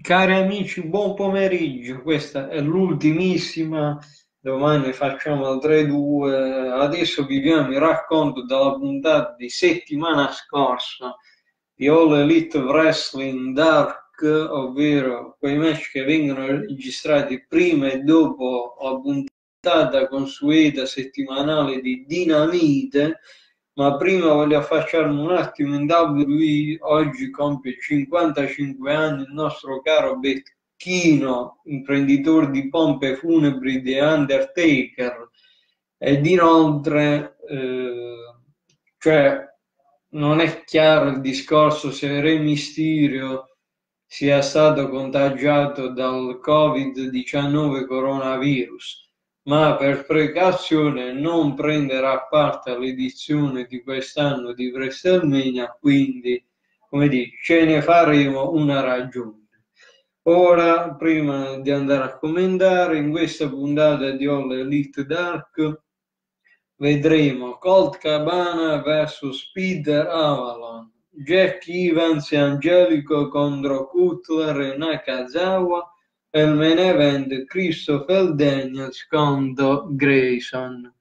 Cari amici, buon pomeriggio. Questa è l'ultimissima. Domani facciamo il 3-2. Adesso viviamo il racconto della puntata di settimana scorsa di All Elite Wrestling Dark, ovvero quei match che vengono registrati prima e dopo la puntata consueta settimanale di Dinamite ma prima voglio affacciarmi un attimo in WWE, oggi compie 55 anni il nostro caro Becchino, imprenditore di pompe funebri di Undertaker, ed inoltre, eh, cioè, non è chiaro il discorso se Re Mysterio sia stato contagiato dal Covid-19 coronavirus ma per precauzione non prenderà parte all'edizione di quest'anno di WrestleMania, quindi come dire, ce ne faremo una ragione. Ora, prima di andare a commentare, in questa puntata di All Elite Dark vedremo Colt Cabana vs Peter Avalon, Jack Evans e Angelico contro Cutler e Nakazawa, il main event Christopher Daniels contro Grayson.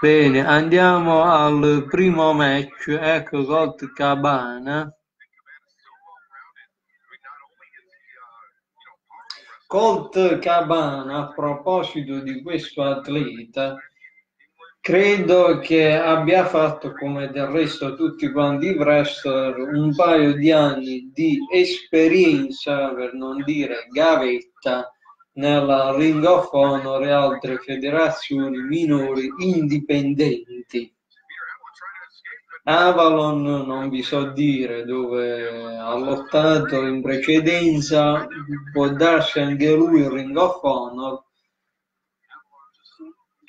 Bene, andiamo al primo match, ecco Colt Cabana. Colt Cabana, a proposito di questo atleta, Credo che abbia fatto, come del resto tutti quanti i wrestler, un paio di anni di esperienza, per non dire gavetta, nella Ring of Honor e altre federazioni minori indipendenti. Avalon non vi so dire dove ha lottato in precedenza, può darsi anche lui il Ring of Honor,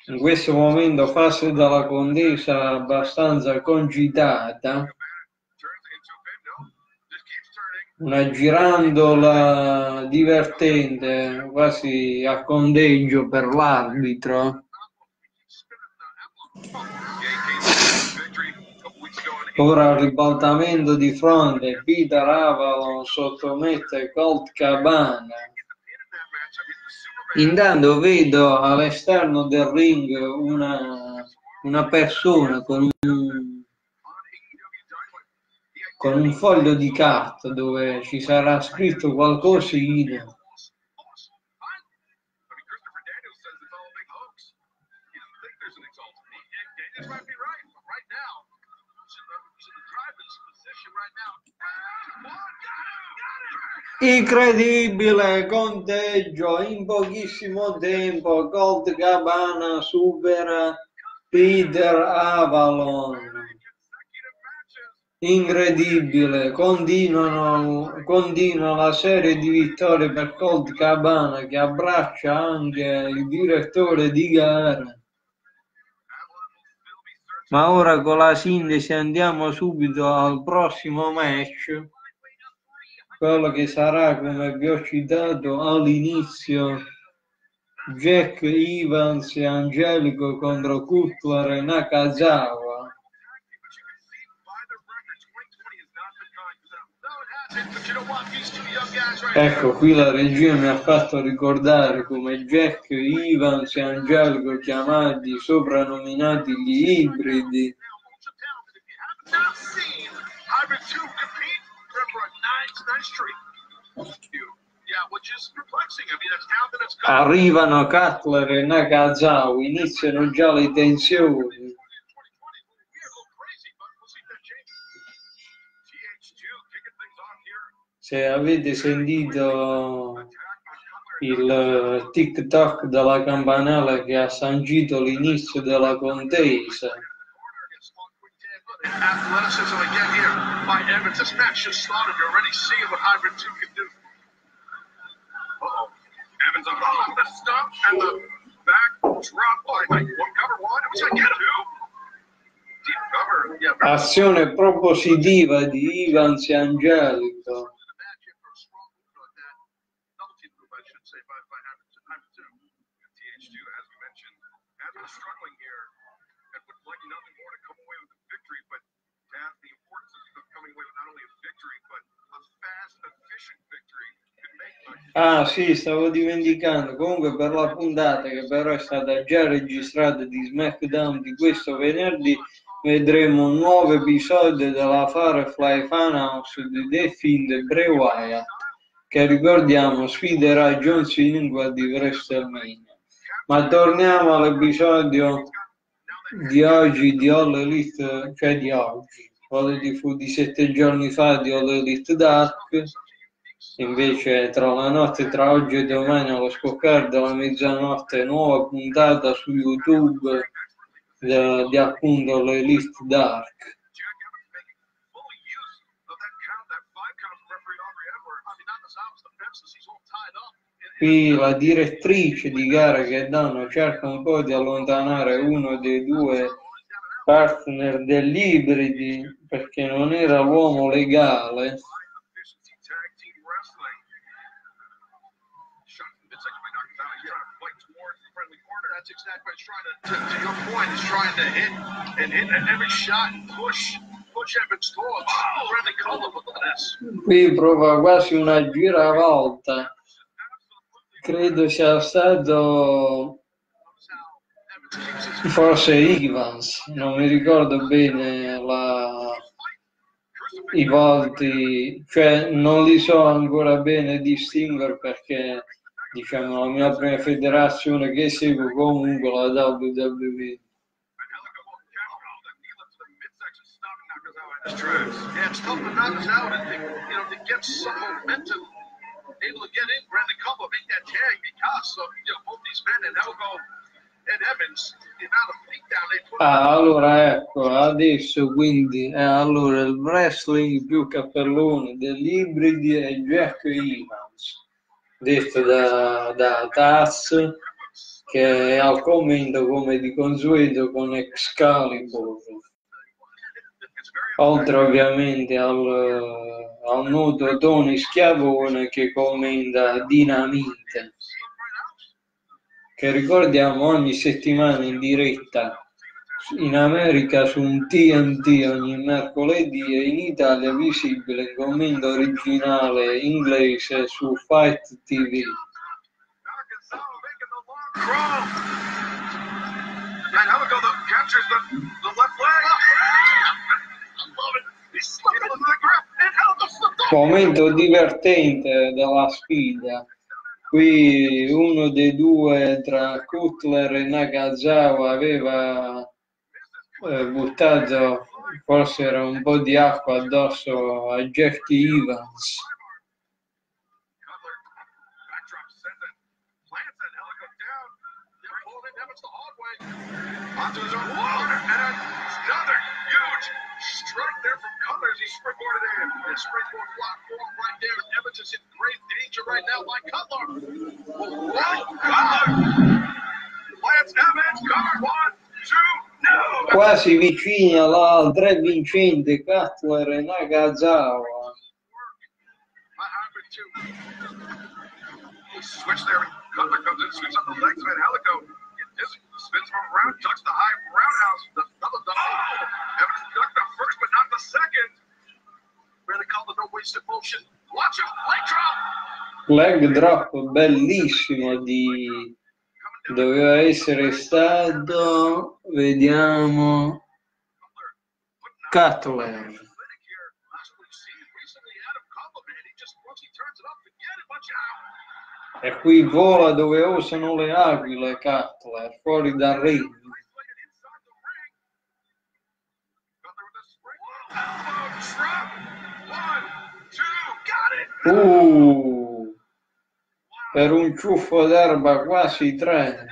in questo momento fase dalla contesa abbastanza concitata, una girandola divertente, quasi a conteggio per l'arbitro. Ora ribaltamento di fronte, Peter Avalon sottomette Colt Cabana Intanto vedo all'esterno del ring una, una persona con un, con un foglio di carta dove ci sarà scritto qualcosina. Incredibile conteggio in pochissimo tempo. Colt Cabana supera Peter Avalon. Incredibile, continuano, continua la serie di vittorie per Colt Cabana che abbraccia anche il direttore di gara. Ma ora con la sintesi andiamo subito al prossimo match quello che sarà, come vi ho citato all'inizio, Jack Evans e Angelico contro Cutler e Nakazawa. Ecco, qui la regia mi ha fatto ricordare come Jack Evans e Angelico chiamati soprannominati gli ibridi Arrivano Cutler e Nakazawa, iniziano già le tensioni. Se avete sentito il TikTok della campanella che ha sancito l'inizio della contesa, athleticism again here by Evans. This match just started. You're already seeing what Hybrid 2 can do. Uh-oh. Evans on oh, the stump and the back drop by one cover one. It was to get two. Deep cover. Yeah, Azione propositiva di Evans e Angelico. struggling here and would like nothing more to come away with a victory, but to have the importance of coming away with not only a victory, but a fast, efficient victory. Ah sì, stavo dimenticando. Comunque per la puntata che però è stata già registrata di SmackDown di questo venerdì vedremo un nuovo episodio della Firefly Funhouse di The Fiend Bray Wyatt che ricordiamo sfiderà John Cena di WrestleMania. Ma torniamo all'episodio di oggi di All Elite, cioè di oggi, quello di, fu di sette giorni fa di All Elite Dark. Invece tra la notte, tra oggi e domani allo scoccare della mezzanotte, nuova puntata su YouTube di, di appunto l'Elite Dark. Qui la direttrice di gara che danno cerca un po' di allontanare uno dei due partner degli ibridi perché non era l'uomo legale. Exactly trying to, to your point, he's trying to hit and hit at every shot and push, Qui prova quasi una giravolta. Credo sia stato forse Evans, non mi ricordo bene la, i volti, cioè non li so ancora bene distinguere perché diciamo, la mia prima federazione che seguo comunque la WWE. Yeah, it's tough to knock us out and you know to get some momentum, able to get in, the cover, make that tag because of you know both these men and Elgo and Evans, the amount of beatdown they put. Ah, allora ecco, adesso quindi eh, allora il wrestling più cappellone degli ibridi è Jack Evans detto da, da Taz che è al commento come di consueto con Excalibur oltre ovviamente al, al noto Tony Schiavone che commenta Dinamite che ricordiamo ogni settimana in diretta in America su un TNT ogni mercoledì e in Italia visibile in commento originale inglese su Fight TV. Momento divertente della sfida. Qui uno dei due tra Kutler e Nakazawa aveva eh, buttato forse era un po' di acqua addosso a Jackie Evans. Another huge strike there from Cummers. He springboarded in. His springboard block form right there. Is in great danger right now by Cutler. Whoa, Cutler! Lance Evans, cover one, two, quasi vicini alla tre vincente Cutler e Nagazawa. Switch there. Cutler comes in, sweeps up the legs of Helico. Spins from around, ducks the high roundhouse. The double. Oh! Evans ducked the first, but not the second. Leg drop. Bellissimo di doveva essere stato, vediamo, Cutler. E qui vola dove osano le aquile Cutler, fuori dal ring. Uh per un ciuffo d'erba quasi tre.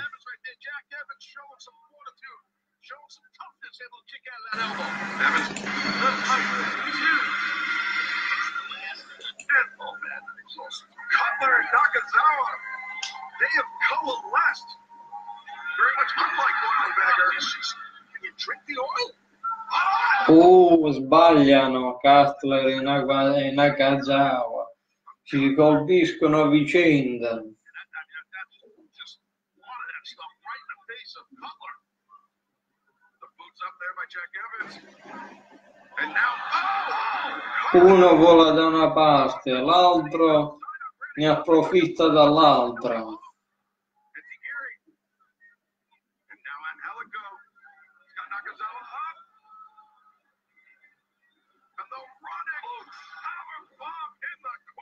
Oh, sbagliano Cutler e Nakazawa si colpiscono a vicenda. Uno vola da una parte, l'altro ne approfitta dall'altra.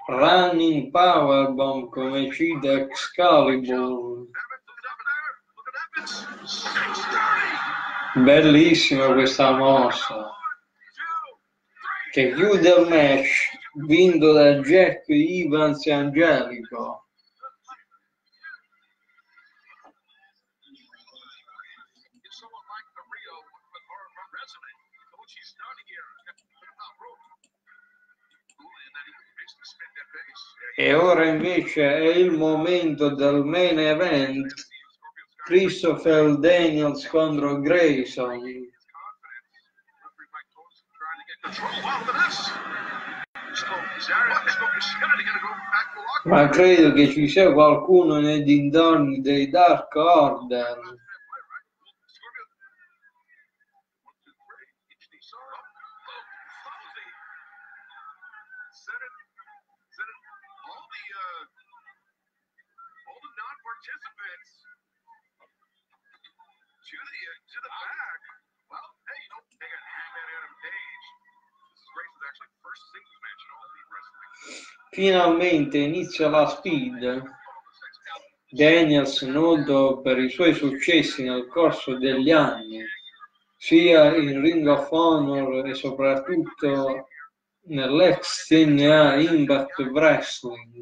Running Powerbomb come cita Excalibur. Bellissima questa mossa che chiude il match vinto da Jack Evans e Angelico. E ora invece è il momento del main event Christopher Daniels contro Grayson. Ma credo che ci sia qualcuno nei dintorni dei Dark Order. Finalmente inizia la Speed. Daniels noto per i suoi successi nel corso degli anni, sia in Ring of Honor e soprattutto nell'ex TNA Impact Wrestling.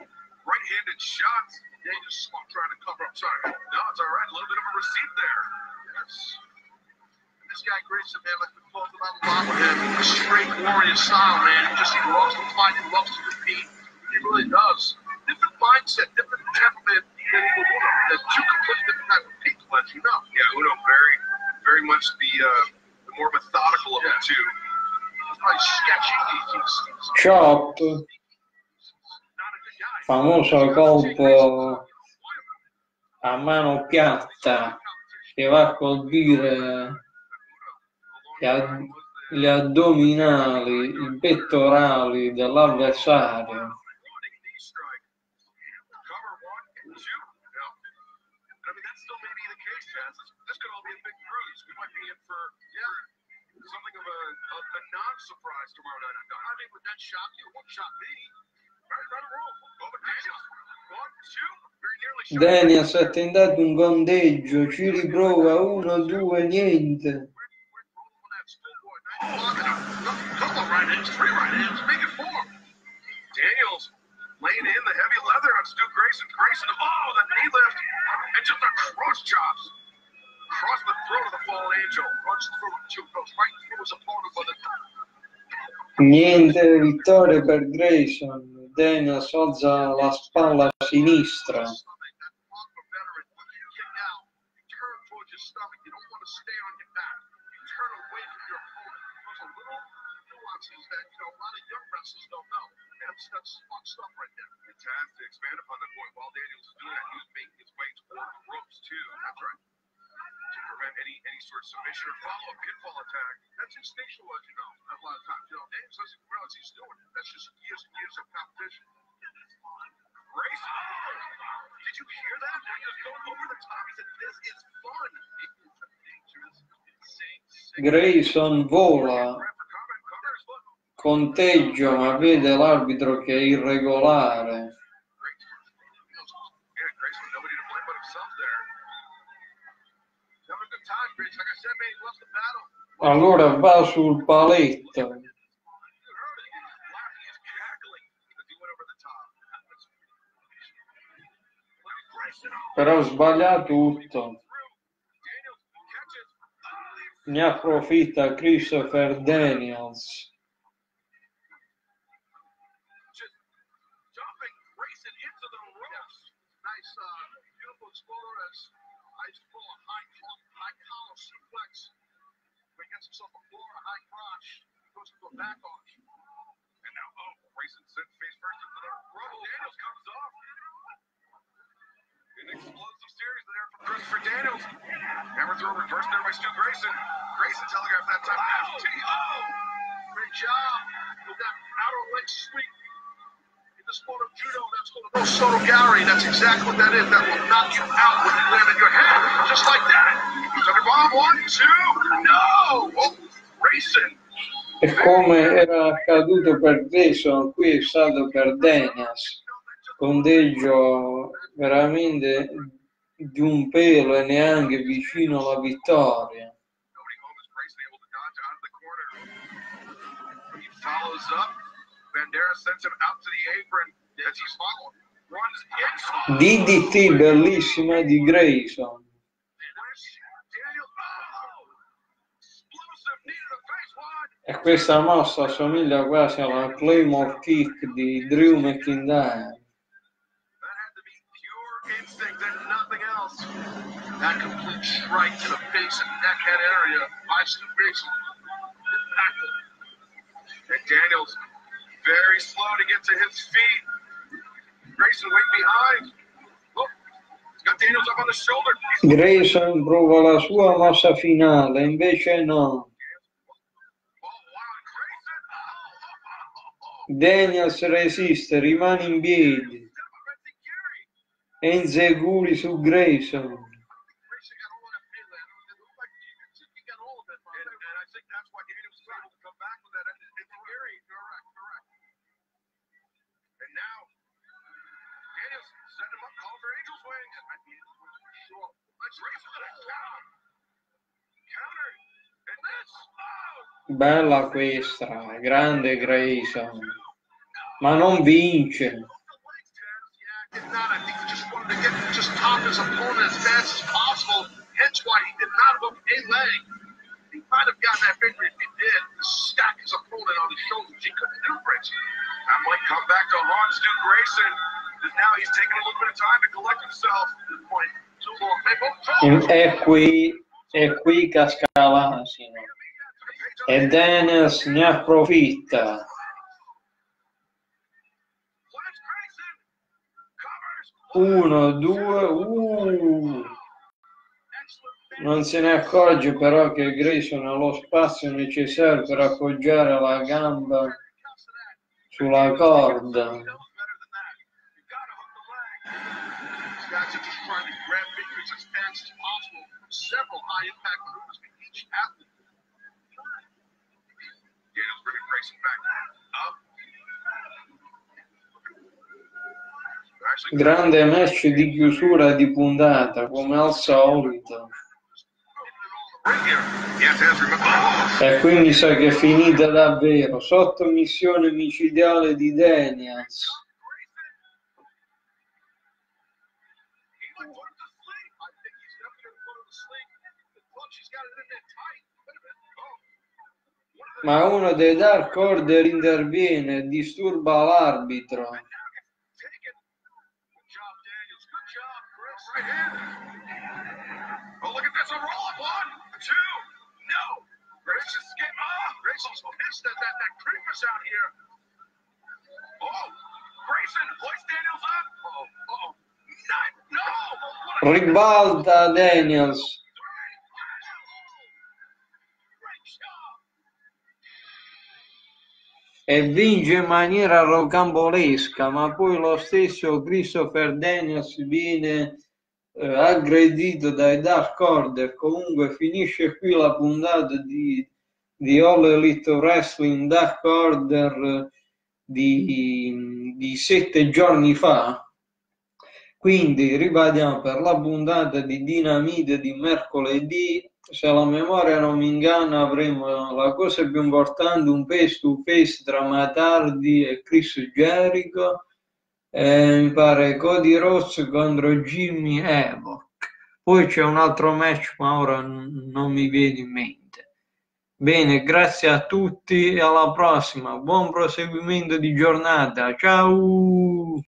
right-handed shots. Yeah, just trying to cover up. Sorry. No, it's all right. A little bit of a receipt there. Yes. This guy Grayson, man, like we talked about a lot with him, a straight warrior style, man. He just he loves to fight, he loves to compete. He really does. Different mindset, different temperament than Uno. They're two completely different type of people, as you know. Yeah, Uno very, very much the uh, the more methodical of yeah. the two. He's probably sketchy. He's, he's, he's, Chop. Famoso colpo a mano piatta che va a colpire gli addominali, i pettorali dell'avversario. non-surprise tomorrow night. I mean, would that shock you? It won't shock me. Right, right or wrong? Daniels ha tentato un conteggio, ci riprova uno, due, niente. Daniels laying in the heavy leather on Stu Grayson. Grayson, oh, the knee lift, and just a cross chops. Across the throat of the fallen angel. Runs through, goes right through his opponent with it. Niente vittoria per Grayson. Daniels alza la spalla sinistra. That's fun stuff right there. Fantastic. To expand upon that point, while Daniels is doing that, he was making his way toward the ropes too. That's right. To prevent any any sort of submission or follow-up pinfall attack. That's instinctual, as you know. A lot of times, you know, Daniels doesn't realize he's doing it. That's just years and years of competition. Grayson, did you hear that? Just going over the top. He said, "This is fun." Grayson vola conteggio ma vede l'arbitro che è irregolare allora va sul paletto però sbaglia tutto. Ne approfitta Christopher Daniels. Back on. And now, oh, Grayson sent face first into the rubble. Daniels comes off. An explosive series there from Christopher Daniels. Hammer throw reversed there by Stu Grayson. Grayson telegraphed that time. Oh, oh, great job with that outer leg sweep. The sport of judo, that's called a oh, Soto Gary. That's exactly what that is. That will knock you out when you land on your head, e come era accaduto per Grayson, qui è stato per Daniels, conteggio veramente di un pelo e neanche vicino alla vittoria. DDT bellissima di Grayson. E questa mossa assomiglia quasi alla Claymore Kick di Drew McIntyre. That complete strike to the face and neck head area by Stu Grayson. And Daniels very slow to get to his feet. Grayson way behind. Oh, he's got Daniels up on the shoulder. Grayson prova la sua mossa finale, invece no. Daniels resiste, rimane in piedi. Enzeguri su Grayson. Bella questa, grande Grayson, ma non vince. Might have gotten that victory if he did. Stack his opponent on his shoulders. Might come back to haunt Grayson. Because now a little bit of time to collect himself. È qui, è qui casca l'asino e Daniels ne approfitta. Uno, due, uh. Non se ne accorge però che Grayson ha lo spazio necessario per appoggiare la gamba sulla corda. Several high impact moves each athlete Grande match di chiusura di puntata, come al solito. E qui mi sa che è finita davvero. Sottomissione micidiale di Daniels. Ma uno dei Dark Order interviene e disturba l'arbitro. Ribalta Daniels. E vince in maniera rocambolesca, ma poi lo stesso Christopher Daniels viene eh, aggredito dai Dark Order. Comunque finisce qui la puntata di, di All Elite Wrestling Dark Order di, di sette giorni fa. Quindi ribadiamo per la puntata di Dinamite di mercoledì se la memoria non mi inganna, avremo la cosa più importante, un face to face tra Matardi e Chris Jericho eh, mi pare Cody Ross contro Jimmy Evo. Poi c'è un altro match, ma ora non mi viene in mente. Bene, grazie a tutti e alla prossima. Buon proseguimento di giornata. Ciao!